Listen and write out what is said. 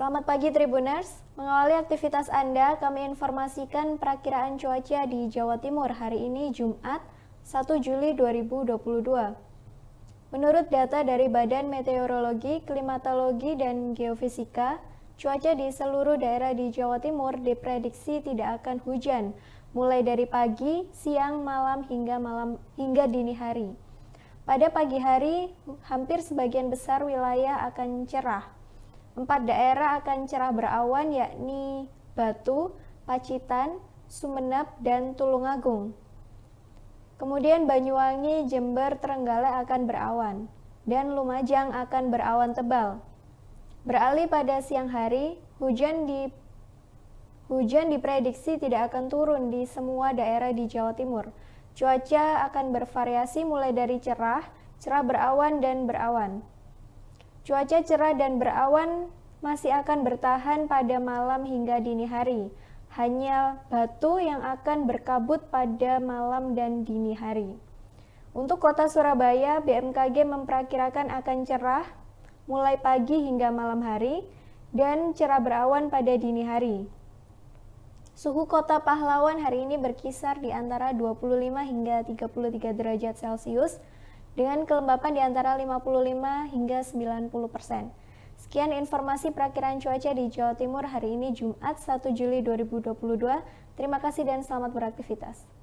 Selamat pagi Tribuners. Mengawali aktivitas Anda, kami informasikan perakiraan cuaca di Jawa Timur hari ini Jumat 1 Juli 2022. Menurut data dari Badan Meteorologi, Klimatologi, dan Geofisika, cuaca di seluruh daerah di Jawa Timur diprediksi tidak akan hujan, mulai dari pagi, siang, malam hingga malam hingga dini hari. Pada pagi hari, hampir sebagian besar wilayah akan cerah, Empat daerah akan cerah berawan yakni Batu, Pacitan, Sumeneb, dan Tulungagung. Kemudian Banyuwangi, Jember, Trenggalek akan berawan dan Lumajang akan berawan tebal. Beralih pada siang hari, hujan di hujan diprediksi tidak akan turun di semua daerah di Jawa Timur. Cuaca akan bervariasi mulai dari cerah, cerah berawan dan berawan. Cuaca cerah dan berawan masih akan bertahan pada malam hingga dini hari. Hanya batu yang akan berkabut pada malam dan dini hari. Untuk kota Surabaya, BMKG memperkirakan akan cerah mulai pagi hingga malam hari dan cerah berawan pada dini hari. Suhu kota Pahlawan hari ini berkisar di antara 25 hingga 33 derajat Celcius dengan kelembapan di antara 55 hingga 90 persen. Sekian informasi perakiraan cuaca di Jawa Timur hari ini Jumat 1 Juli 2022. Terima kasih dan selamat beraktivitas.